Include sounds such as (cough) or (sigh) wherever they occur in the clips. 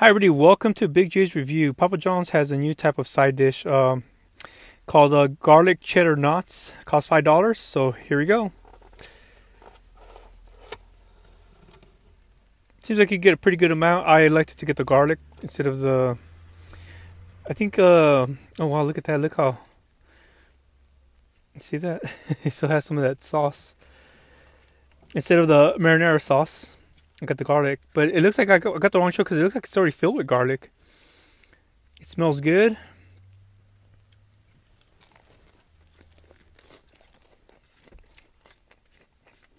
Hi, everybody. Welcome to Big J's Review. Papa John's has a new type of side dish um, called uh, garlic cheddar knots. Costs five dollars. So here we go. Seems like you get a pretty good amount. I elected to get the garlic instead of the. I think. Uh, oh wow! Look at that! Look how. See that? (laughs) it still has some of that sauce instead of the marinara sauce. I got the garlic, but it looks like I got, I got the wrong show because it looks like it's already filled with garlic. It smells good.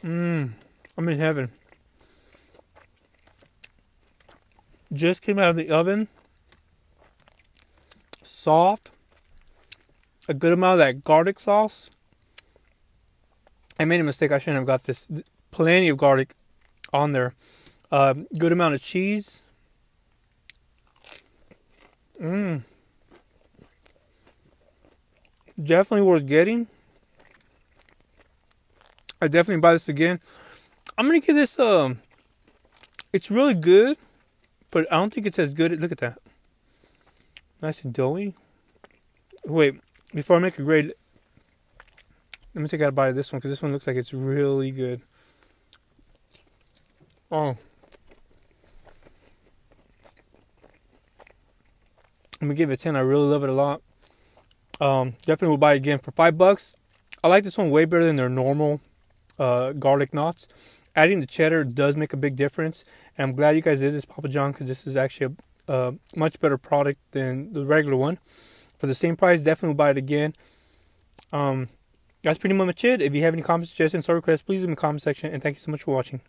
Mmm, I'm in heaven. Just came out of the oven. Soft. A good amount of that garlic sauce. I made a mistake. I shouldn't have got this. Plenty of garlic on there. Uh, good amount of cheese. Mmm. Definitely worth getting. I definitely buy this again. I'm gonna give this um it's really good, but I don't think it's as good. Look at that. Nice and doughy. Wait, before I make a grade, let me take out a bite of this one because this one looks like it's really good. Oh. I'm gonna give it a 10. I really love it a lot. Um, definitely will buy it again for five bucks. I like this one way better than their normal uh, garlic knots. Adding the cheddar does make a big difference, and I'm glad you guys did this, Papa John, because this is actually a, much better product than the regular one. For the same price, definitely will buy it again. Um, that's pretty much it. If you have any comments, suggestions, or requests, please leave in the comment section, and thank you so much for watching.